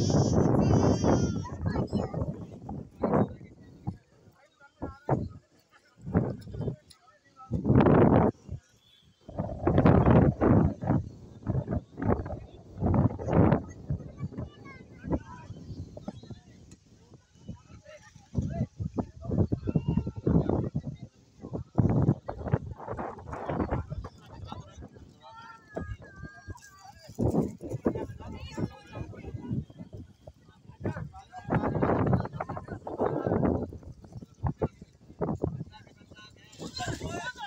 Mm-hmm. Hey!